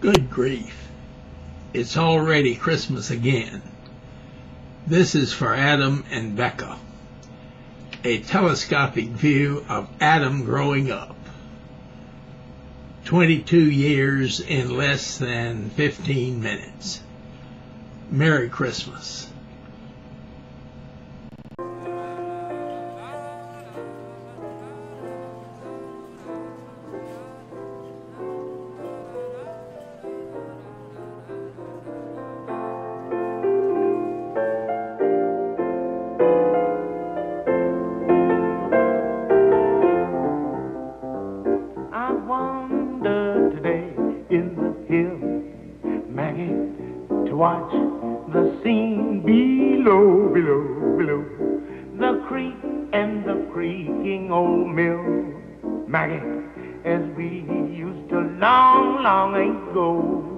Good grief. It's already Christmas again. This is for Adam and Becca. A telescopic view of Adam growing up. 22 years in less than 15 minutes. Merry Christmas. Maggie, to watch the scene below, below, below. The creek and the creaking old mill, Maggie, as we used to long, long ago.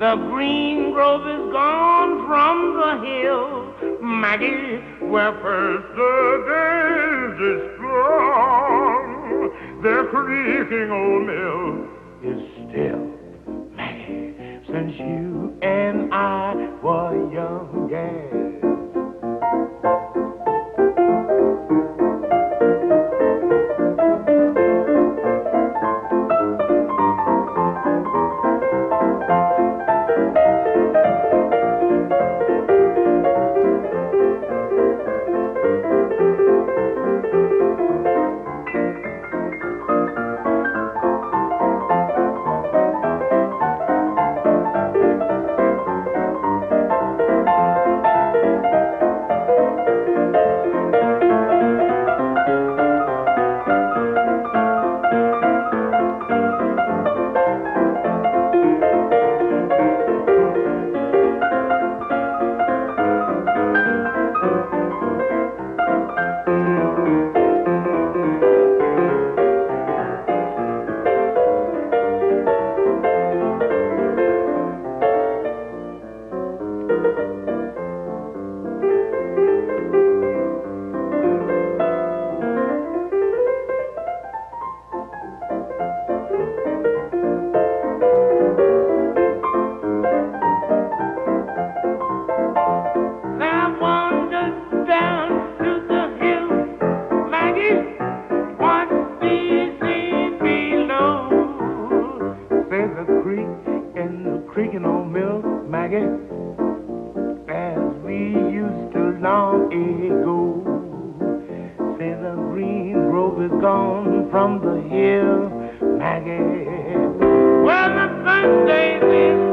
The green grove is gone from the hill, Maggie, where first the daisies strong. The creaking old mill is still, since you and I were young. like as we used to long ago. Say the green grove is gone from the hill, Maggie. Well, the Sundays is